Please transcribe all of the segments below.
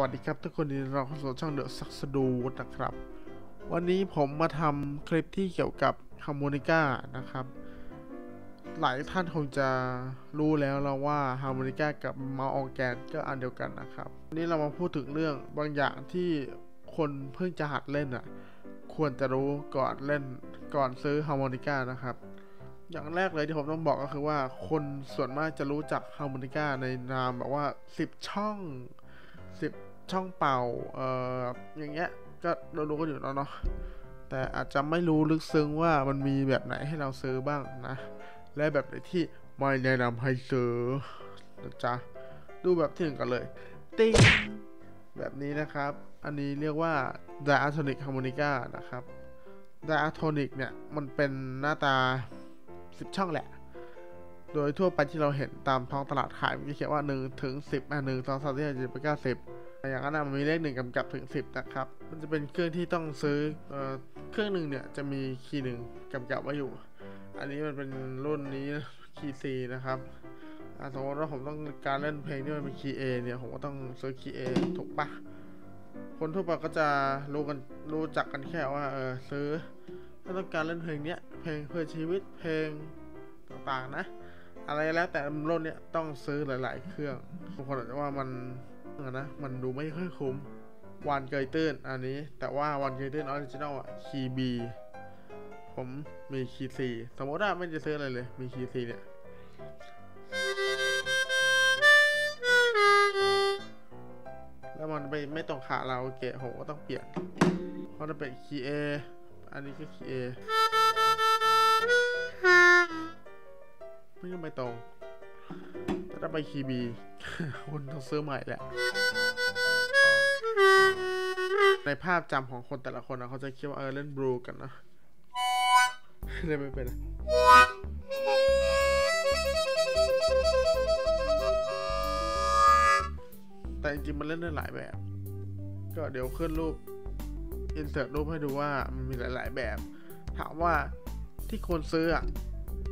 วัสดีครับทุกคนที่เราเข้าสู่ช่อง The Saxodude นะครับ วันนี้ผมมาทำคลิปที่เกี่ยวกับฮาร์โมนิก้านะครับ หลายท่านคงจะรู้แล้วแล้วว่าฮาร์โมนิก้ากับ mouth organ ก็อันเดียวกันนะครับวันนี้เรามาพูดถึงเรื่องบางอย่างที่คนเพิ่งจะหัดเล่นอะ ควรจะรู้ก่อนเล่นก่อนซื้อฮาร์โมนิก้านะครับ อย่างแรกเลยที่ผมต้องบอกก็คือว่าคนส่วนมากจะรู้จักฮาร์โมนิก้าในนามแบบว่า 10 ช่อง ช่องเป่าเอ่ออย่างเงี้ยก็เรารู้กันอยู่แล้วเนาะแต่อาจจะไม่รู้ลึกซึ้งว่ามันมีแบบไหนให้เราซื้อบ้างนะ และแบบไหนที่ไม่แนะนำให้ซื้อนะจ๊ะดูแบบที่หนึ่งกันเลย ติ้งแบบนี้นะครับ อันนี้เรียกว่า diatonic harmonica นะครับ diatonic เนี่ย มันเป็นหน้าตา 10 ช่องแหละ โดยทั่วไปที่เราเห็นตามท้องตลาดขายมันจะเขียนว่า 1 ถึง 10อะ1 2 3 4 5 6 7 8 9 10 อย่างนั้นนะมันมีเลขหนึ่งกำกับถึง 10 นะครับ มันจะเป็นเครื่องที่ต้องซื้อเอเครื่องหนึ่งเนี่ยจะมีคีย์หนึ่งกำกับไว้อยู่ อันนี้มันเป็นรุ่นนี้คีย์ C นะครับสมมติว่าผมต้องการเล่นเพลงที่มันเป็นคีย์ A เนี่ยผมก็ต้องซื้อคีย์ A ถูกปะคนทั่วไปก็จะรู้กันรู้จักกันแค่ว่าเออซื้อถ้าต้องการเล่นเพลงเนี้ยเพลงเพื่อชีวิตเพลงต่างๆนะ อะไรแล้วแต่รุ่นเนี้ยต้องซื้อหลาย ๆ เครื่องบางคนอาจจะว่ามัน นะมันดูไม่ค่อยคุ้มวันเกยตื้นอันนี้ แต่ว่าวันเกยตื้นออริจินอลอะคีบีผมมีคีซีสมมติว่าไม่จะซื้ออะไรเลย มีคีซีเนี่ยแล้วมันไปไม่ตรงขาเราโอเคผมก็ต้องเปลี่ยนเพราะมันเป็นคีเออันนี้ก็คีเอไม่ก็ไม่ตรง แต่ถ้าไปคีบีคุณต้องซื้อใหม่แหละ ในภาพจำของคนแต่ละคนนะเขาจะคิดว่าเออเล่นบลูกันนะเล่นไม่เป็นแต่จริงๆมันเล่นได้หลายแบบ ก็เดี๋ยวขึ้นรูปอินเสิร์ตรูปให้ดูว่ามันมีหลาย ๆ แบบ ถามว่าที่ควรซื้ออะ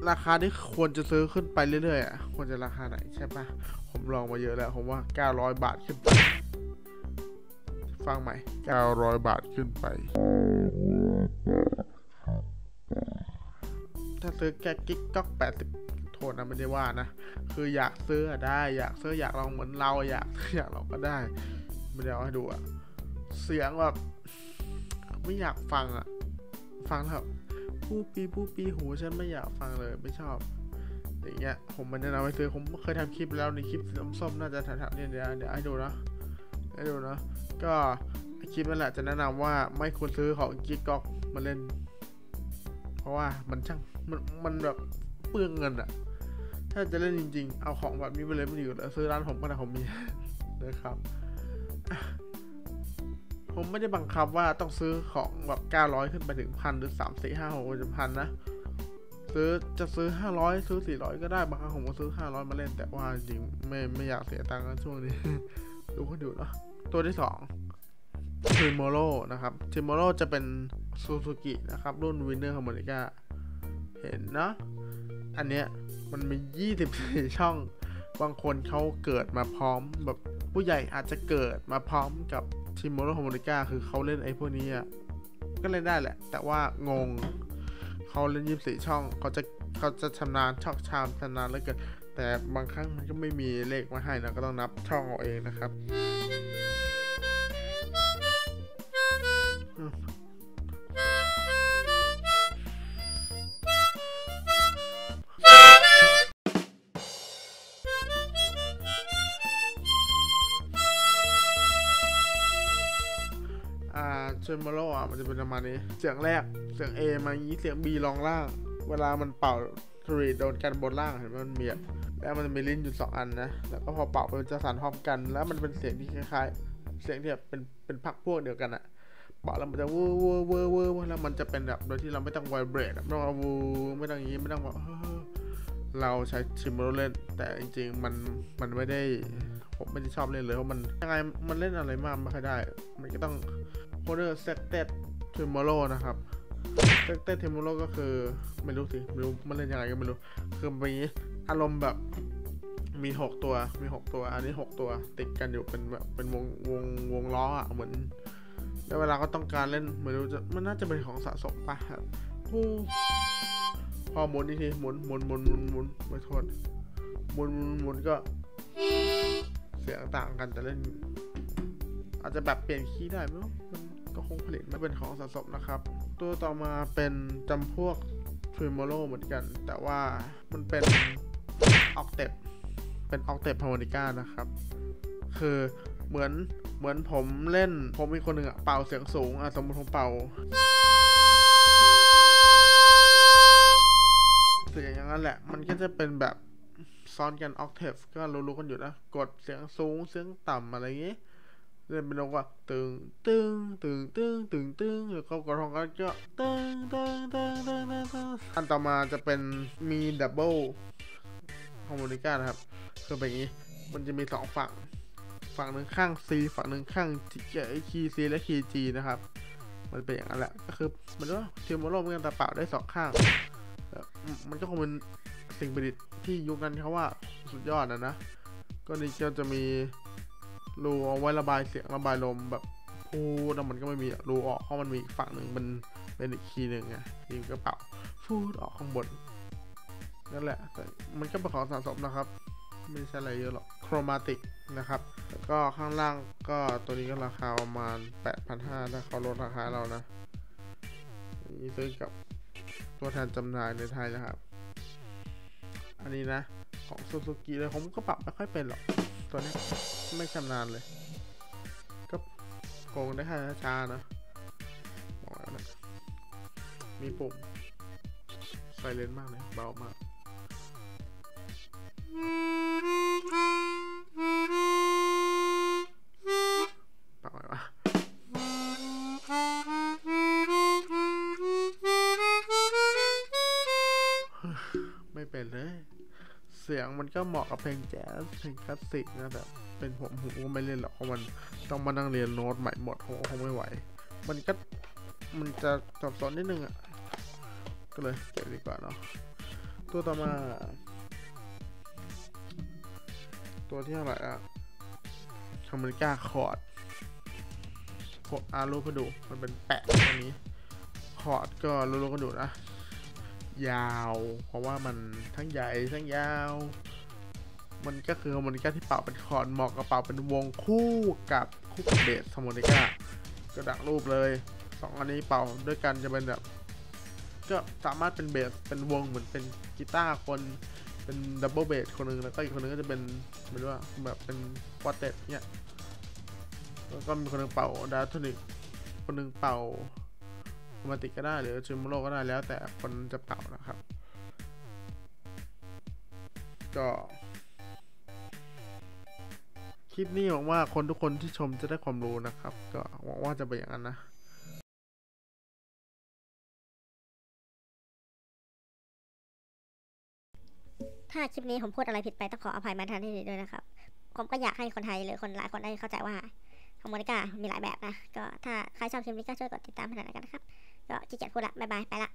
ราคาที่ควรจะซื้อขึ้นไปเรื่อยๆอะควรจะราคาไหนใช่ปะผมลองมาเยอะแล้วผมว่า 900 บาทขึ้นไป ฟังใหม่ 900 บาทขึ้นไป ถ้าซื้อแค่กิ๊กก๊อก80 โทษนะไม่ได้ว่านะ คืออยากซื้อได้อยากซื้ออยากลองเหมือนเราอยากอยากลองก็ได้ ไม่ได้เอาให้ดูอะเสียงแบบไม่อยากฟังอะฟังแล้ว ปู้ปีปู้ปีหูฉันไม่อยากฟังเลยไม่ชอบอย่างเงี้ยผมมันแนะนำให้ซื้อผมเคยทำคลิปแล้วในคลิปส้มๆน่าจะแถวๆเนี่ยเดี๋ยวเดี๋ยวให้ดูนะให้ดูนะ ก็คลิปนั่นแหละจะแนะนำว่าไม่ควรซื้อของกิ๊กก๊อกมาเล่น เพราะว่ามันช่างมันมันแบบเปลืองเงินอะถ้าจะเล่นจริง ๆ เอาของแบบนี้ไปเลยไม่ดีกว่าเหรอซื้อร้านผมก็ได้ผมมีนะครับ ผมไม่ได้บังคับว่าต้องซื้อของแบบ900 ขึ้นไปถึงพันหรือ3 4 5 6 7พันนะ ซื้อจะซื้อ 500 ซื้อ 400 ก็ได้ บางครั้งผมก็ซื้อ 500 มาเล่น แต่ว่าจริงไม่ไม่อยากเสียตังค์นช่วงนี้ ดูก็ดูเนาะตัวที่2 t r e m o l o นะครับ t r e m o l o จะเป็น Suzuki นะครับ รุ่น Winner Harmonica เห็นเนาะอันเนี้ยมันมี 24 ช่อง บางคนเขาเกิดมาพร้อมแบบ ผู้ใหญ่อาจจะเกิดมาพร้อมกับทีมโมโรฮมร์โมนิก้าคือเขาเล่นไอ้พวกนี้อะก็เล่นได้แหละ แต่ว่างงเขาเล่นยืมสีช่องเขาจะเขาจะชำนาญชอกชามชำนาญแล้วเกินแต่บางครั้งมันก็ไม่มีเลขมาให้นะก็ต้องนับช่องเอาเองนะครับ ชมโมโลอะมันจะเป็นประมาณนี้ เสียงแรก เสียง A มาอย่างนี้ เสียง B รองล่าง เวลามันเป่าทรีโดนกันบนล่างเห็นไหมมันเมียด แล้วมันจะมีลิ้นอยู่สองอันนะ แล้วก็พอเป่ามันจะสั่นพร้อมกัน แล้วมันเป็นเสียงที่คล้ายๆ เสียงที่แบบเป็นเป็นพักพวกเดียวกันอะเป่าแล้วมันจะวูเวอร์เวอร์เวอร์แล้วมันจะเป็นแบบ โดยที่เราไม่ต้องไวเบรดไม่ต้องเอาวูไม่ต้องอย่างนี้ไม่ต้องแบบเราใช้ชิมโมโลเล่น แต่จริง ๆ มันมันไม่ได้ผมไม่ได้ชอบเล่นเลยเพราะมันยังไงมันเล่นอะไรมากไม่ค่อยได้ มันก็ต้อง โคเดอร์เซตเต็ดเทมโมโลนะครับเซตเต็ดเทมโมโลก็คือ ไม่รู้สิไม่รู้มันเล่นยังไงก็ไม่รู้ คือมีอารมณ์แบบมีหกตัวมีหกตัว อันนี้หกตัวติดกันอยู่เป็นแบบเป็นวงวงวงล้ออะเหมือนแล้วเวลาก็ต้องการเล่นไม่รู้จะมันน่าจะเป็นของสะสมปะครับโอ้พอหมุนอีกทีหมุนหมุนหมุนหมุนหมุนไม่โทษหมุนหมุนหมุนก็ เสียงต่างกันแต่เล่น อาจจะแบบเปลี่ยนคีย์ได้ไหมมัน ก็คงผลิตไม่เป็นของสะสมนะครับ ตัวต่อมาเป็นจำพวก tremolo เหมือนกัน แต่ว่ามันเป็น octave เป็น octave harmonica นะครับ คือเหมือนเหมือนผมเล่นผมมีคนหนึ่งอะเป่าเสียงสูงอะสมมติผมเป่าเสียงอย่างนั้นแหละ มันก็จะเป็นแบบซ้อนกัน octave ก็รู้ๆกันอยู่นะ กดเสียงสูงเสียงต่ำอะไรอย่างงี้ เล่นเป็นนกว่าตึงตึงตึงตึงตึงตึงแล้วก็กระทองก็จะตึงตึงตึงตึงตึงตึงอันต่อมาจะเป็นมี double harmonica นะครับคือเป็นอย่างนี้มันจะมีสองฝั่ง ฝั่งหนึ่งข้าง C ฝั่งหนึ่งข้างคีย์ C และคีย์ G นะครับ มันเป็นอย่างนั้นแหละก็คือมันว่าเทมโมโลมันแต่เป่าได้สองข้างมันก็คงเป็นสิ่งประดิษฐ์ที่ยุคนั้นเขาว่าสุดยอดนะนะก็นี่ก็จะมี รูเอาไว้ระบายเสียงระบายลมแบบพูดแล้วมันก็ไม่มีรูออกเพราะมันมีอีกฝั่งหนึ่งมันเป็นอีกคีย์หนึ่งไงทีมกระเป๋าฟูดออกข้างบนนั่นแหละแต่มันก็เป็นของสะสมนะครับ ไม่ใช่อะไรเยอะหรอกโครมาติกนะครับแล้วก็ข้างล่างก็ตัวนี้ก็ราคาประมาณ 8,500ถ้าเขาลดราคาเรานะนี่ซื้อกับตัวแทนจำหน่ายในไทยนะครับ อันนี้นะ ของซูซูกิเลยผมก็ปรับไม่ค่อยเป็นหรอก ตัวนี้ ไม่ชำนาญเลย ก็โกงได้แค่ช้านะบอกแล้วนะมีปุ่มไซเลนมากเลยเบามากไงวะไม่เป็นเลย เสียงมันก็เหมาะกับเพลงแจ๊สเพลงคลาสสิกนะแต่ เป็นผมผมก็ไม่เล่นหรอกเพราะมันต้องมานั่งเรียนโน้ตใหม่หมดผมคงไม่ไหว มันก็มันจะสับสนนิดนึงอะ ก็เลยเก็บดีกว่าเนาะ ตัวต่อมา ตัวที่เท่าไหร่อะ harmonica chord กดอารูปให้ดู มันเป็นแปะตรงนี้ คอร์ดก็รู้ๆกันอยู่นะ ยาว เพราะว่ามันทั้งใหญ่ทั้งยาว มันก็คือฮาร์โมนิก้าที่เป่าเป็นคอร์ดเหมาะกับเป่าเป็นวงคู่กับคู่กับ bass harmonica ก็ดักรูปเลยสองอันนี้เป่าด้วยกันจะเป็นแบบก็สามารถเป็นเบสเป็นวงเหมือนเป็นกีตาร์คนเป็น double bass คนหนึงแล้วก็อีกคนหนึงก็จะเป็นไม่รู้ว่าแบบเป็น quartet เนี่ยแล้วก็มีคนหนึงเป่า diatonic คนหนึงเป่า chromatic ก็ได้หรือ tremolo ก็ได้แล้วแต่คนจะเป่านะครับ ก็ คลิปนี้หวังว่าคนทุกคนที่ชมจะได้ความรู้นะครับ ก็หวังว่าจะเป็นอย่างนั้นนะถ้าคลิปนี้ผมพูดอะไรผิดไปต้องขออภัยมาทันที่นี้ด้วยนะครับ ผมก็อยากให้คนไทยหรือคนหลายคนได้เข้าใจว่าฮาร์โมนิกามีหลายแบบนะ ก็ถ้าใครชอบคลิปนี้ก็ช่วยกดติดตามให้หน่อยกันนะครับ ก็ขี้เกียจพูดละ บ๊ายบาย ไปละ